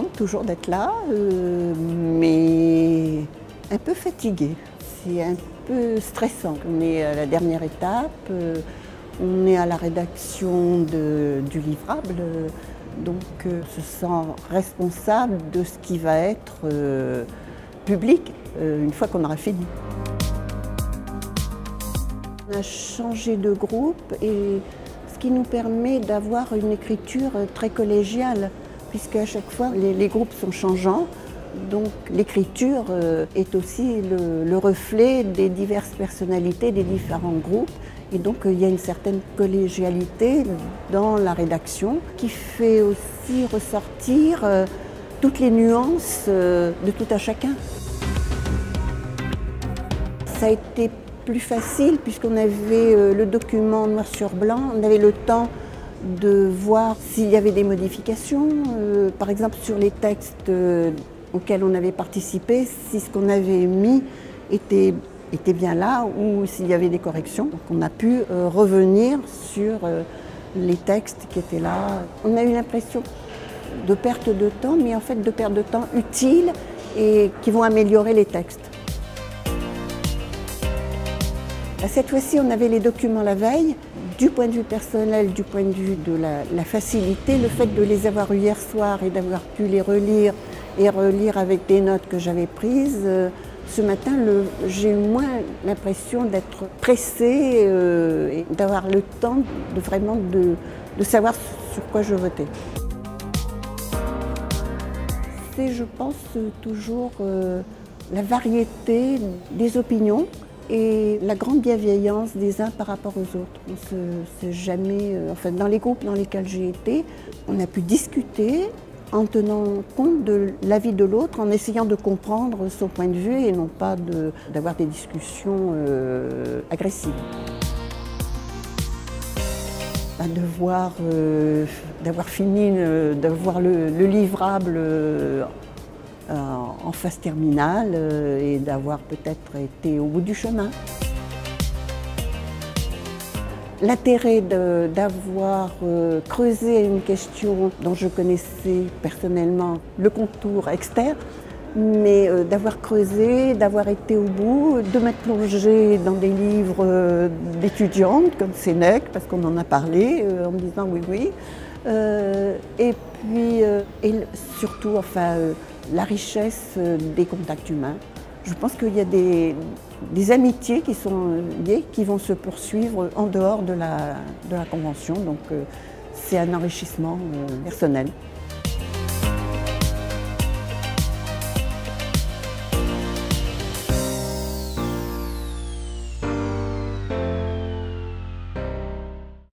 toujours d'être là, euh, mais un peu fatiguée. C'est un peu stressant. On est à la dernière étape, euh, on est à la rédaction du livrable, donc euh, se sent responsable de ce qui va être public une fois qu'on aura fini. On a changé de groupe et ce qui nous permet d'avoir une écriture très collégiale puisque à chaque fois les, groupes sont changeants. Donc l'écriture euh, est aussi le, reflet des diverses personnalités des différents groupes. Et donc il y a une certaine collégialité dans la rédaction qui fait aussi ressortir euh, toutes les nuances euh, de tout à chacun. Ça a été plus facile puisqu'on avait le document noir sur blanc, on avait le temps de voir s'il y avait des modifications, euh, par exemple sur les textes euh, auxquels on avait participé, si ce qu'on avait mis était, était bien là ou s'il y avait des corrections. Donc on a pu euh, revenir sur les textes qui étaient là. On a eu l'impression de perte de temps, mais en fait de perte de temps utile et qui vont améliorer les textes. Cette fois-ci, on avait les documents la veille. Du point de vue personnel, du point de vue de la, facilité, le fait de les avoir eus hier soir et d'avoir pu les relire et relire avec des notes que j'avais prises, euh, ce matin, j'ai eu moins l'impression d'être pressée euh, et d'avoir le temps de vraiment de, savoir sur quoi je votais. C'est, je pense, toujours euh, la variété des opinions et la grande bienveillance des uns par rapport aux autres. On se, jamais, euh, enfin, dans les groupes dans lesquels j'ai été, on a pu discuter en tenant compte de l'avis de l'autre, en essayant de comprendre son point de vue et non pas d'avoir des discussions euh, agressives. Euh, d'avoir fini, d'avoir le, le, livrable en phase terminale euh, et d'avoir peut-être été au bout du chemin. L'intérêt d'avoir euh, creusé une question dont je connaissais personnellement le contour externe, mais d'avoir creusé, d'avoir été au bout, de m'être plongée dans des livres d'étudiantes comme Sénèque, parce qu'on en a parlé, en me disant oui, oui. et puis, et surtout, enfin, la richesse euh, des contacts humains. Je pense qu'il y a des, amitiés qui sont liées, qui vont se poursuivre en dehors de la, convention. Donc euh, c'est un enrichissement euh, personnel.